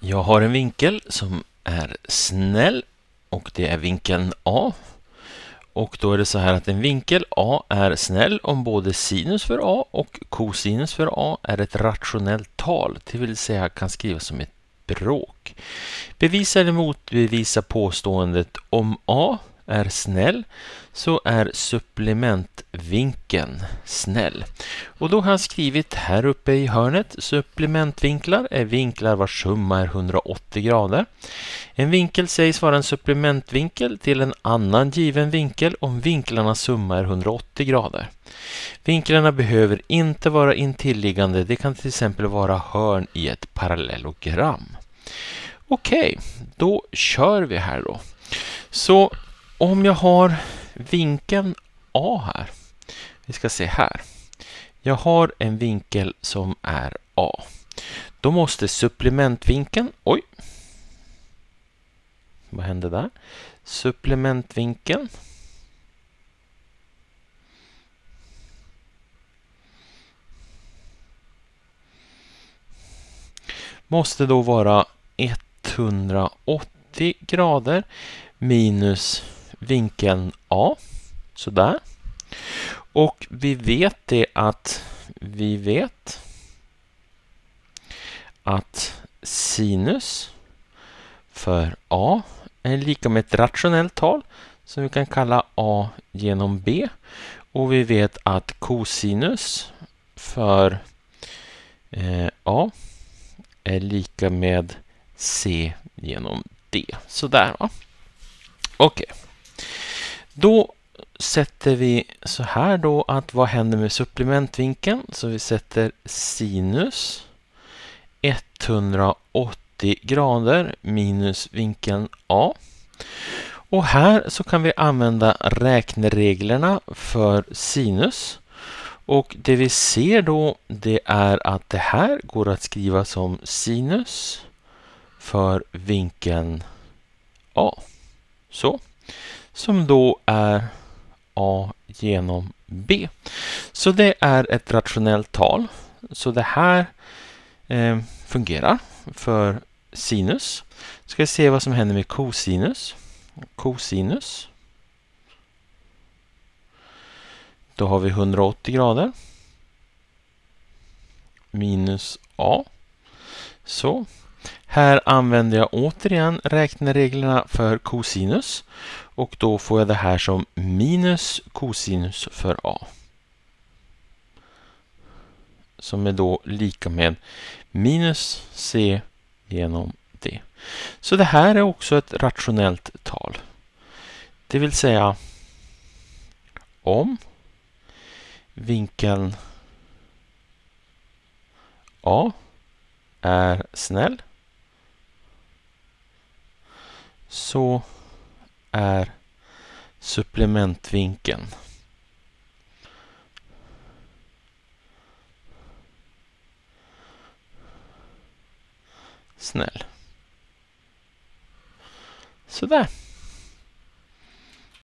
Jag har en vinkel som är snäll och det är vinkeln A. Och då är det så här att en vinkel A är snäll om både sinus för A och kosinus för A är ett rationellt tal, det vill säga kan skrivas som ett bråk. Bevisa eller motbevisa påståendet om A är snäll så är supplementvinkeln snäll. Och då har han skrivit här uppe i hörnet supplementvinklar är vinklar vars summa är 180 grader. En vinkel sägs vara en supplementvinkel till en annan given vinkel om vinklarnas summa är 180 grader. Vinklarna behöver inte vara intilliggande, det kan till exempel vara hörn i ett parallellogram. Okej, okay, då kör vi här då. Så om jag har vinkeln A här. Vi ska se här. Jag har en vinkel som är A. Då måste supplementvinkeln... Oj! Vad hände där? Supplementvinkeln måste då vara 180 grader minus vinkeln A. Sådär. Och vi vet det att vi vet att sinus för A är lika med ett rationellt tal som vi kan kalla A genom B. Och vi vet att kosinus för eh, A är lika med C genom D. Sådär va. Okej. Okay. Då sätter vi så här då att vad händer med supplementvinkeln? Så vi sätter sinus 180 grader minus vinkeln A. Och här så kan vi använda räknereglerna för sinus. Och det vi ser då det är att det här går att skriva som sinus för vinkeln A. Så som då är A genom B. Så det är ett rationellt tal. Så det här eh, fungerar för sinus. Ska vi se vad som händer med kosinus. Kosinus. Då har vi 180 grader. Minus A. Så. Här använder jag återigen räknereglerna för kosinus. Och då får jag det här som minus kosinus för A. Som är då lika med minus C genom D. Så det här är också ett rationellt tal. Det vill säga om vinkeln A är snäll så är supplementvinkeln. Snäll. Sådär.